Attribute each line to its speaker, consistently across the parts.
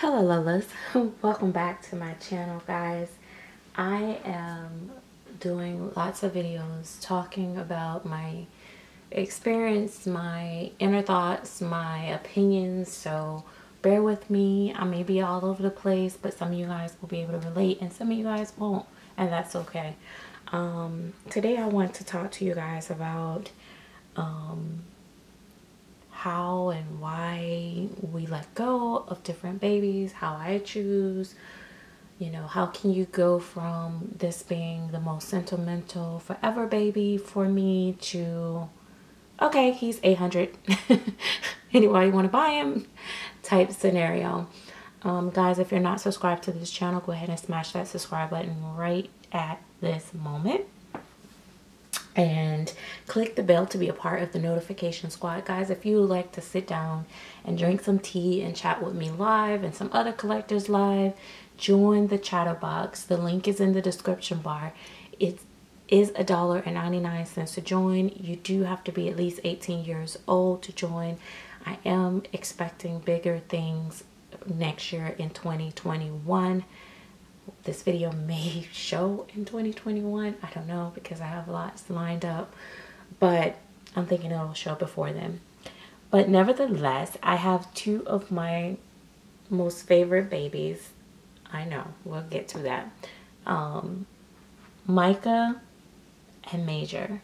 Speaker 1: Hello Lolas, welcome back to my channel guys. I am doing lots of videos talking about my experience, my inner thoughts, my opinions, so bear with me. I may be all over the place, but some of you guys will be able to relate and some of you guys won't, and that's okay. Um, today I want to talk to you guys about um, how and why we let go of different babies, how I choose, you know, how can you go from this being the most sentimental forever baby for me to, okay, he's 800. Anybody want to buy him? Type scenario. Um, guys, if you're not subscribed to this channel, go ahead and smash that subscribe button right at this moment and click the bell to be a part of the notification squad. Guys if you like to sit down and drink some tea and chat with me live and some other collectors live join the chatterbox. The link is in the description bar. It is a dollar and 99 cents to join. You do have to be at least 18 years old to join. I am expecting bigger things next year in 2021 this video may show in 2021 i don't know because i have lots lined up but i'm thinking it'll show before then. But nevertheless i have two of my most favorite babies. I know we'll get to that. Um micah and major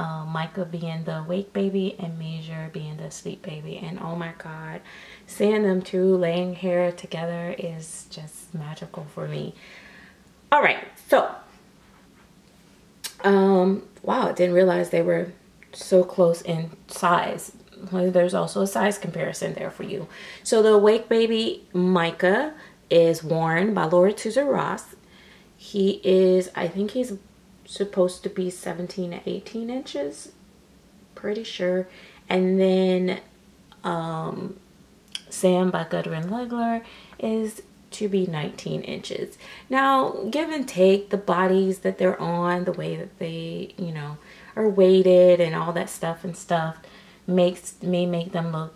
Speaker 1: um, Micah being the wake baby and Major being the sleep baby. And oh my God, seeing them two laying here together is just magical for me. All right, so, um, wow, I didn't realize they were so close in size. There's also a size comparison there for you. So the Wake Baby Micah is worn by Laura Tuzio Ross. He is, I think he's supposed to be 17 to 18 inches pretty sure. And then um, Sam by Gudrun Legler is to be 19 inches. Now give and take the bodies that they're on the way that they you know are weighted and all that stuff and stuff makes may make them look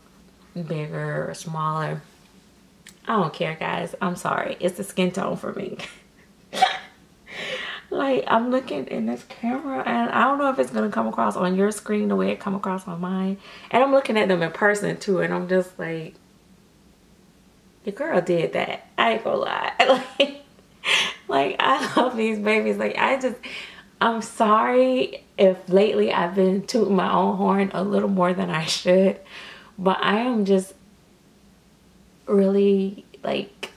Speaker 1: bigger or smaller. I don't care guys. I'm sorry. It's the skin tone for me like I'm looking in this camera and I don't know if it's gonna come across on your screen the way it come across on mine. And I'm looking at them in person too and I'm just like the girl did that. I ain't gonna lie. Like like I love these babies. Like I just I'm sorry if lately I've been tooting my own horn a little more than I should but I am just really like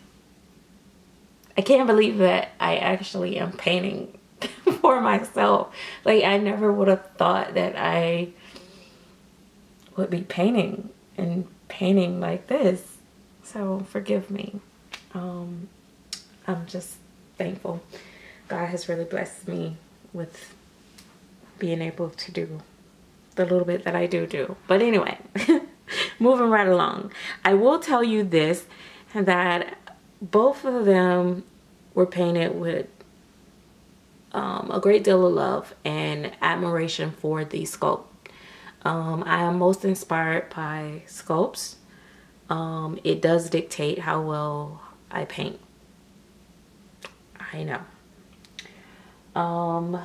Speaker 1: I can't believe that I actually am painting for myself. Like I never would have thought that I would be painting and painting like this. So forgive me. Um, I'm just thankful. God has really blessed me with being able to do the little bit that I do do. But anyway, moving right along. I will tell you this, that both of them were painted with um, a great deal of love and admiration for the sculpt. Um, I am most inspired by sculpts. Um, it does dictate how well I paint. I know. Um,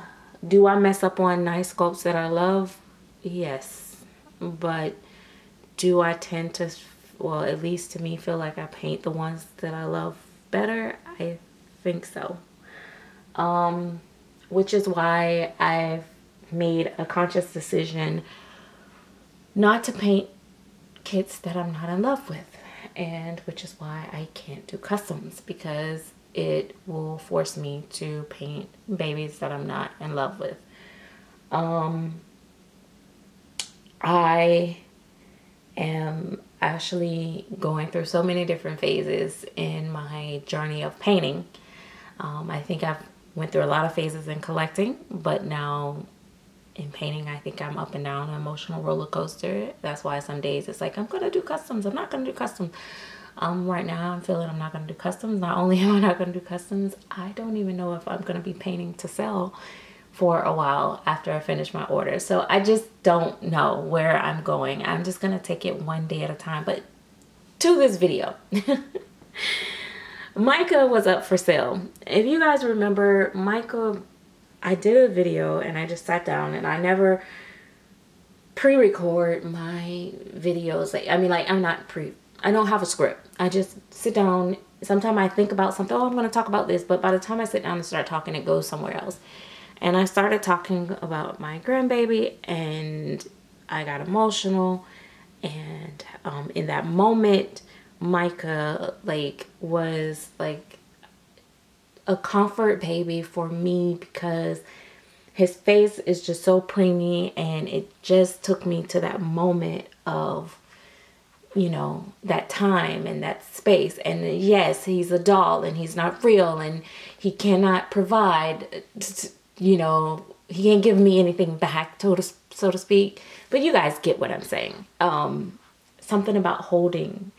Speaker 1: do I mess up on nice sculpts that I love? Yes. But do I tend to well at least to me feel like I paint the ones that I love better I think so. Um which is why I've made a conscious decision not to paint kits that I'm not in love with and which is why I can't do customs because it will force me to paint babies that I'm not in love with. Um I am actually going through so many different phases in my journey of painting. Um, I think I've went through a lot of phases in collecting, but now in painting, I think I'm up and down an emotional roller coaster. That's why some days it's like, I'm going to do customs. I'm not going to do customs. Um, right now, I'm feeling I'm not going to do customs. Not only am I not going to do customs, I don't even know if I'm going to be painting to sell for a while after I finish my order. So I just don't know where I'm going. I'm just going to take it one day at a time. But to this video. Micah was up for sale. If you guys remember, Micah, I did a video and I just sat down and I never pre-record my videos. Like, I mean, like, I'm not pre, I don't have a script. I just sit down. Sometimes I think about something, oh, I'm going to talk about this. But by the time I sit down and start talking, it goes somewhere else. And I started talking about my grandbaby and I got emotional. And um, in that moment, Micah like was like a comfort baby for me because his face is just so preemie and it just took me to that moment of you know that time and that space and yes he's a doll and he's not real and he cannot provide you know he can't give me anything back so to, so to speak but you guys get what i'm saying um something about holding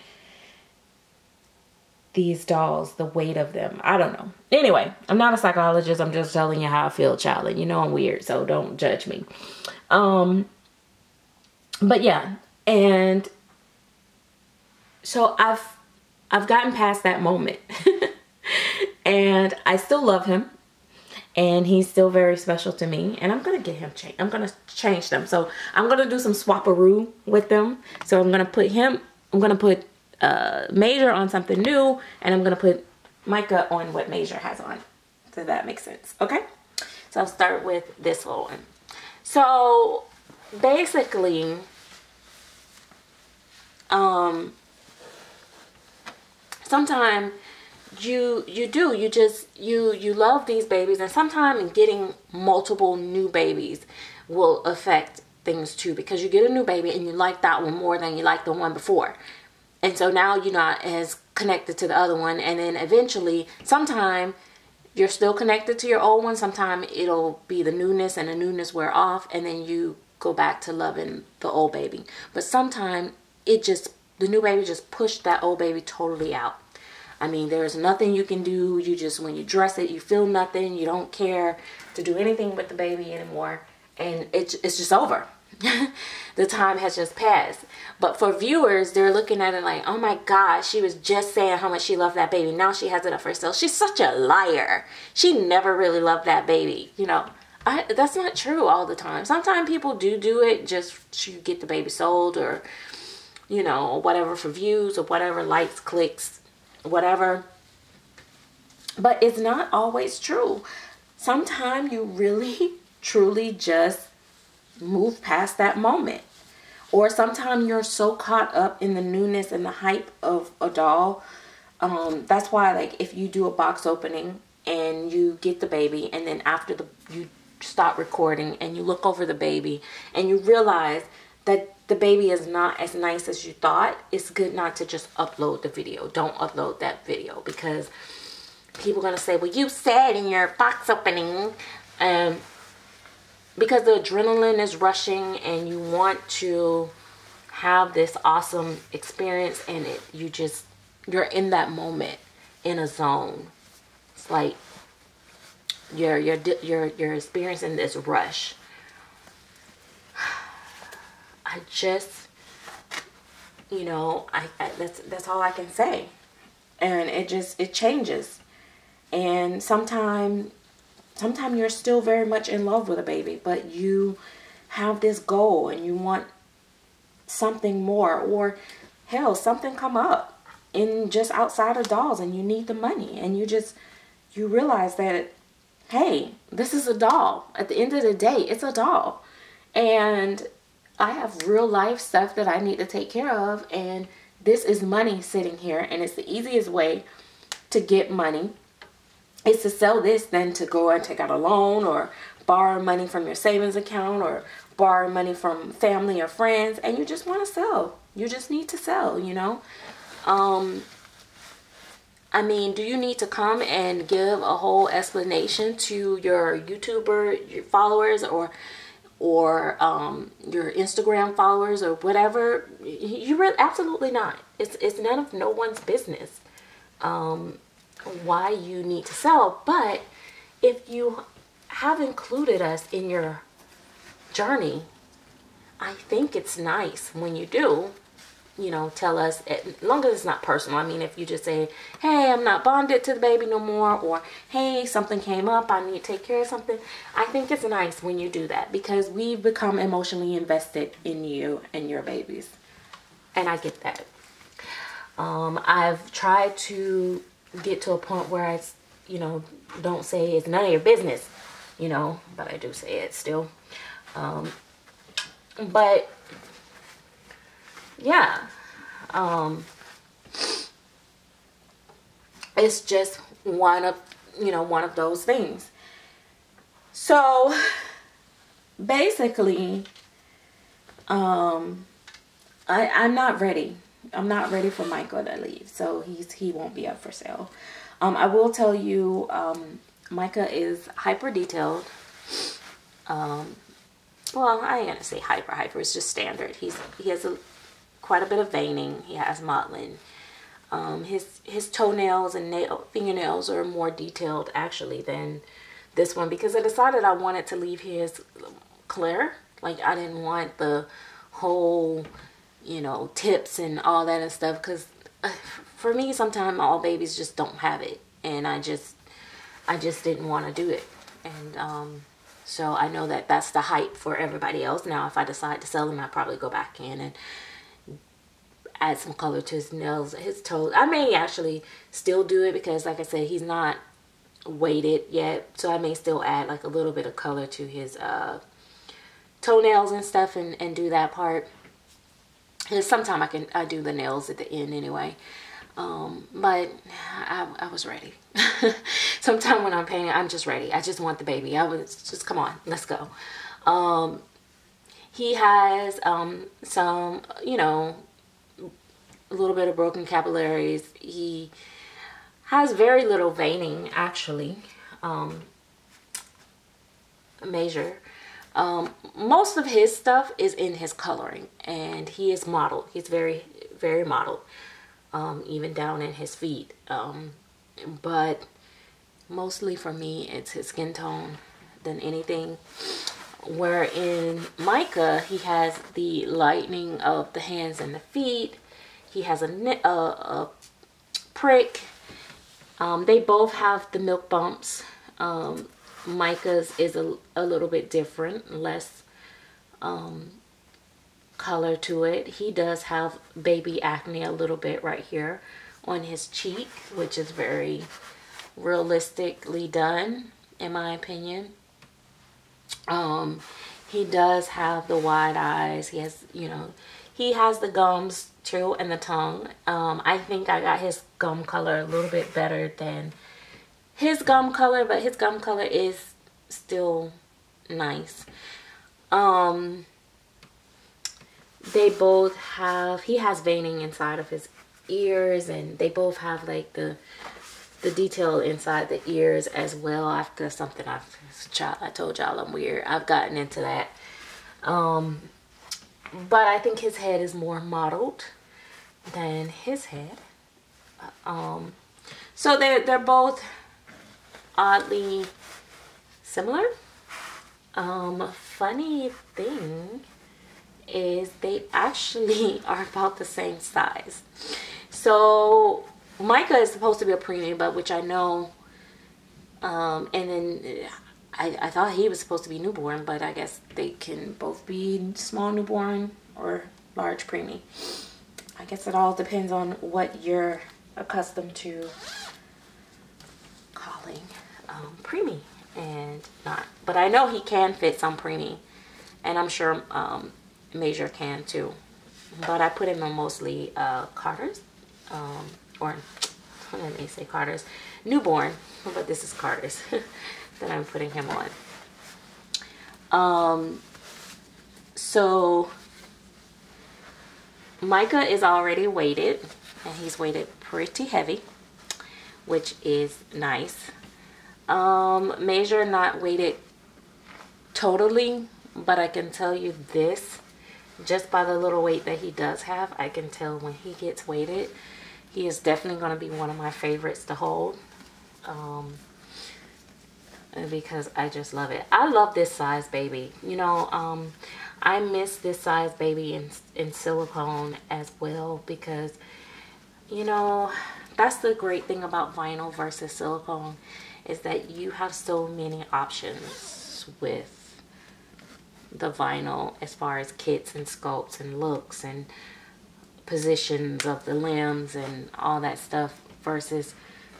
Speaker 1: these dolls, the weight of them. I don't know. Anyway, I'm not a psychologist. I'm just telling you how I feel, child. And you know I'm weird, so don't judge me. Um, but yeah, and so I've I've gotten past that moment, and I still love him, and he's still very special to me. And I'm gonna get him change. I'm gonna change them. So I'm gonna do some swaparoo with them. So I'm gonna put him. I'm gonna put uh, Major on something new and I'm to put Micah on what Major has on. So that makes sense. Okay. So I'll start with this little one. So basically, um, sometimes you you do you just you you love these babies and sometimes getting multiple new babies will affect things too because you get a new baby and you like that one more than you like the one before. And so now you're not as connected to the other one and then eventually sometime you're still connected to your old one sometime it'll be the newness and the newness wear off and then you go back to loving the old baby. But sometime it just the new baby just pushed that old baby totally out I mean, there's nothing you can do. You just, when you dress it, you feel nothing. You don't care to do anything with the baby anymore. And it's, it's just over. the time has just passed. But for viewers, they're looking at it like, oh my God, she was just saying how much she loved that baby. Now she has it up for sale. She's such a liar. She never really loved that baby. You know, I, that's not true all the time. Sometimes people do do it just to get the baby sold or, you know, whatever for views or whatever, likes, clicks, whatever. But it's not always true. Sometimes you really, truly just move past that moment. Or sometimes you're so caught up in the newness and the hype of a doll. Um, that's why, like, if you do a box opening and you get the baby, and then after the you stop recording and you look over the baby and you realize that the baby is not as nice as you thought, it's good not to just upload the video. Don't upload that video because people are going to say, well, you said in your box opening, um, because the adrenaline is rushing and you want to have this awesome experience and it. You just you're in that moment in a zone. It's like you're you're you're you're experiencing this rush i just you know I, I that's that's all i can say and it just it changes and sometimes sometimes you're still very much in love with a baby, but you have this goal and you want something more or hell, something come up in just outside of dolls and you need the money and you just, you realize that, hey, this is a doll. At the end of the day, it's a doll. And I have real life stuff that I need to take care of and this is money sitting here and it's the easiest way to get money is to sell this than to go and take out a loan or borrow money from your savings account or borrow money from family or friends and you just want to sell. You just need to sell you know? Um I mean, do you need to come and give a whole explanation to your YouTuber your followers or or um, your Instagram followers or whatever? You really absolutely not. It's it's none of no one's business. Um, why you need to sell. But if you have included us in your journey, I think it's nice when you do you know, tell us, as long as it's not personal. I mean, if you just say, hey, I'm not bonded to the baby no more, or hey, something came up, I need to take care of something. I think it's nice when you do that because we've become emotionally invested in you and your babies. And I get that. Um, I've tried to get to a point where I, you know, don't say it's none of your business, you know, but I do say it still. Um, but yeah, um, it's just one of, you know, one of those things. So basically, um, I, I'm not ready. I'm not ready for Micah to leave. So he's, he won't be up for sale. Um, I will tell you, um, Micah is hyper detailed. Um, well, I ain't gonna say hyper hyper. It's just standard. He's he has a quite a bit of veining. He has mottling. Um, his his toenails and nail fingernails are more detailed actually than this one because I decided I wanted to leave his clear. Like I didn't want the whole, you know, tips and all that and stuff because uh, for me sometimes all babies just don't have it and I just I just didn't want to do it and um so I know that that's the hype for everybody else. Now, if I decide to sell him, I'll probably go back in and add some color to his nails, his toes. I may actually still do it because, like I said, he's not weighted yet. So I may still add like a little bit of color to his uh, toenails and stuff and, and do that part. Because sometimes I can I do the nails at the end anyway. Um, but I, I was ready. Sometime when I'm painting, I'm just ready. I just want the baby. I was just, come on, let's go. Um, he has um, some, you know, a little bit of broken capillaries. He has very little veining, actually. Um, Major. Um, most of his stuff is in his coloring, and he is modeled. He's very, very modeled um, even down in his feet. Um, but mostly for me, it's his skin tone than anything. Where in Micah, he has the lightening of the hands and the feet. He has a, a, a prick. Um, they both have the milk bumps. Um, Micah's is a, a little bit different, less um, color to it. He does have baby acne a little bit right here on his cheek, which is very realistically done, in my opinion. Um, he does have the wide eyes. He has, you know, he has the gums too and the tongue. Um, I think I got his gum color a little bit better than his gum color, but his gum color is still nice. Um, they both have he has veining inside of his ears and they both have like the the detail inside the ears as well after something I've I told y'all I'm weird I've gotten into that um but I think his head is more modeled than his head um so they're they're both oddly similar um funny thing is they actually are about the same size. So Micah is supposed to be a preemie, but which I know. Um, and then I, I thought he was supposed to be newborn, but I guess they can both be small newborn or large preemie. I guess it all depends on what you're accustomed to calling um, preemie and not. But I know he can fit some preemie, and I'm sure um, Major can too. But I put him on mostly uh, Carter's. Um, or let me say Carter's. Newborn. But this is Carter's that I'm putting him on. Um, so Micah is already weighted. And he's weighted pretty heavy. Which is nice. Um, Major not weighted totally. But I can tell you this just by the little weight that he does have, I can tell when he gets weighted, he is definitely going to be one of my favorites to hold. Um, because I just love it. I love this size baby. You know, um, I miss this size baby in, in silicone as well because, you know, that's the great thing about vinyl versus silicone is that you have so many options with the vinyl as far as kits and sculpts and looks and positions of the limbs and all that stuff versus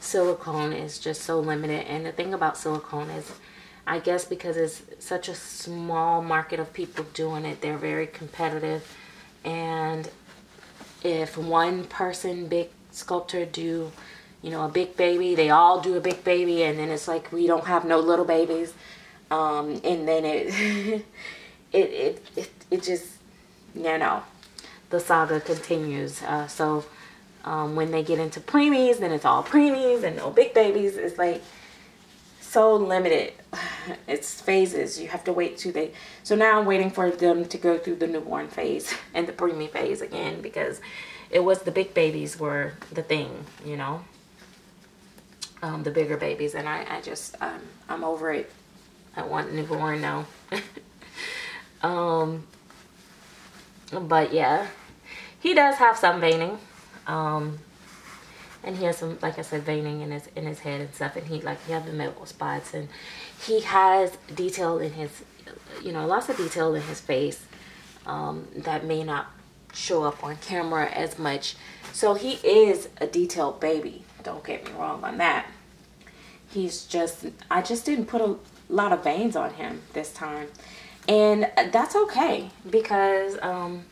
Speaker 1: silicone is just so limited. And the thing about silicone is I guess because it's such a small market of people doing it they're very competitive. And if one person big sculptor do you know a big baby they all do a big baby and then it's like we don't have no little babies. Um, and then it, it it it it just you know the saga continues. Uh, so um, when they get into preemies, then it's all preemies and no big babies. It's like so limited. It's phases. You have to wait till they. So now I'm waiting for them to go through the newborn phase and the preemie phase again because it was the big babies were the thing, you know. Um, the bigger babies, and I, I just, um, I'm over it. I want newborn now. um, but yeah, he does have some veining. Um, and he has some, like I said, veining in his in his head and stuff. And he like he has the medical spots, and he has detail in his, you know, lots of detail in his face um, that may not show up on camera as much. So he is a detailed baby. Don't get me wrong on that. He's just, I just didn't put a lot of veins on him this time. And that's okay because um,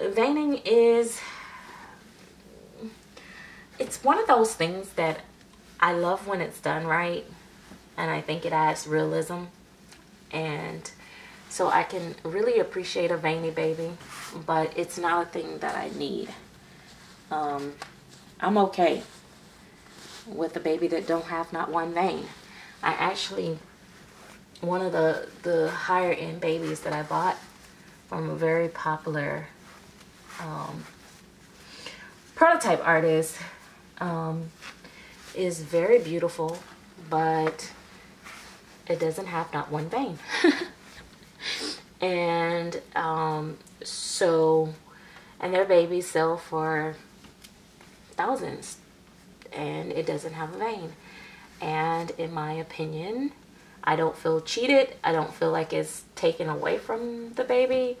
Speaker 1: veining is it's one of those things that I love when it's done right and I think it adds realism and so I can really appreciate a veiny baby but it's not a thing that I need. Um, I'm okay with a baby that don't have not one vein. I actually one of the the higher end babies that I bought from a very popular um, prototype artist um, is very beautiful, but it doesn't have not one vein. and um, so, and their babies sell for thousands and it doesn't have a vein. And in my opinion, I don't feel cheated. I don't feel like it's taken away from the baby.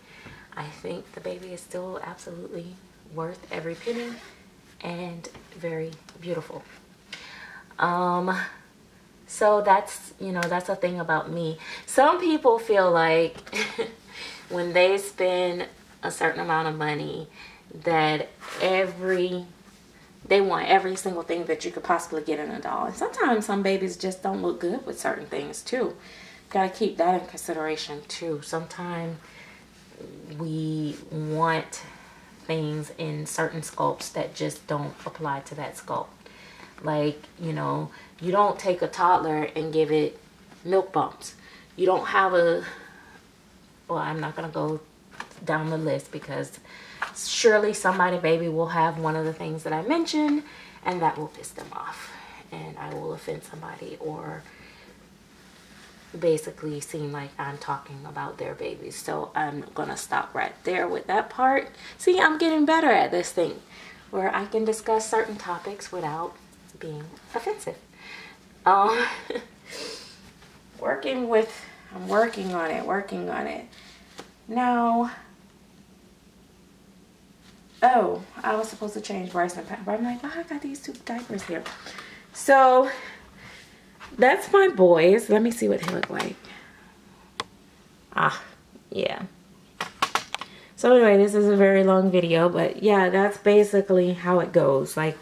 Speaker 1: I think the baby is still absolutely worth every penny and very beautiful. Um, so that's, you know, that's a thing about me. Some people feel like when they spend a certain amount of money that every they want every single thing that you could possibly get in a doll. And sometimes some babies just don't look good with certain things too. Got to keep that in consideration too. Sometimes we want things in certain sculpts that just don't apply to that sculpt. Like, you know, you don't take a toddler and give it milk bumps. You don't have a, well, I'm not going to go down the list because surely somebody baby will have one of the things that I mentioned and that will piss them off and I will offend somebody or basically seem like I'm talking about their babies. So I'm gonna stop right there with that part. See, I'm getting better at this thing where I can discuss certain topics without being offensive. Um, working with, I'm working on it, working on it. Now, oh, I was supposed to change Bryson, but I'm like, oh, I got these two diapers here. So that's my boys. Let me see what they look like. Ah, yeah. So anyway, this is a very long video, but yeah, that's basically how it goes. Like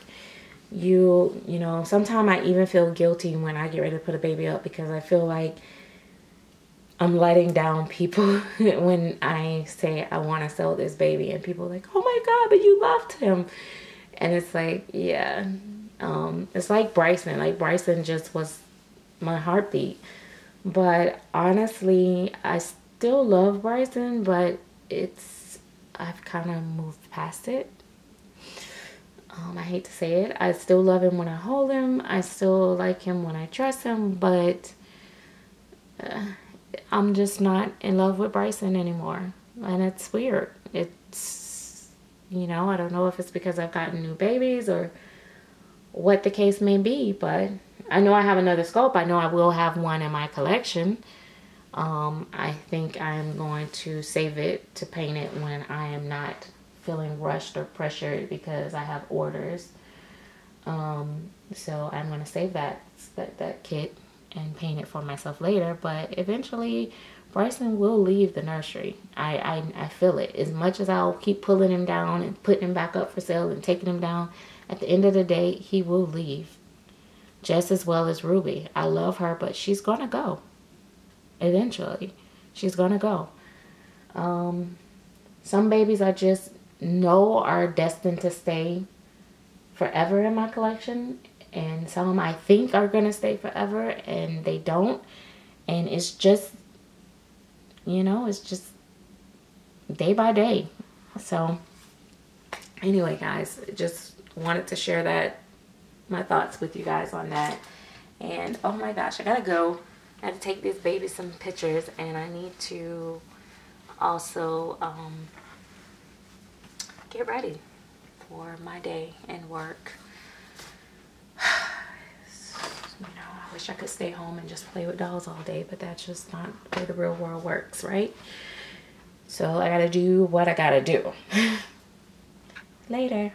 Speaker 1: you, you know, sometimes I even feel guilty when I get ready to put a baby up because I feel like I'm letting down people when I say I want to sell this baby and people like, oh my God, but you loved him. And it's like, yeah, um, it's like Bryson. Like Bryson just was my heartbeat. But honestly, I still love Bryson, but it's, I've kind of moved past it. Um, I hate to say it. I still love him when I hold him. I still like him when I trust him, but uh, I'm just not in love with Bryson anymore. And it's weird. It's, you know, I don't know if it's because I've gotten new babies or what the case may be, but I know I have another sculpt. I know I will have one in my collection. Um, I think I'm going to save it to paint it when I am not feeling rushed or pressured because I have orders. Um, so I'm going to save that, that, that kit and paint it for myself later. But eventually, Bryson will leave the nursery. I, I, I feel it. As much as I'll keep pulling him down and putting him back up for sale and taking him down, at the end of the day, he will leave. Just as well as Ruby. I love her, but she's going to go. Eventually. She's going to go. Um, some babies I just know are destined to stay forever in my collection and some I think are gonna stay forever and they don't and it's just you know it's just day by day so anyway guys just wanted to share that my thoughts with you guys on that and oh my gosh I gotta go I have to take this baby some pictures and I need to also um, get ready for my day and work you know, I wish I could stay home and just play with dolls all day, but that's just not the way the real world works, right? So I gotta do what I gotta do. Later.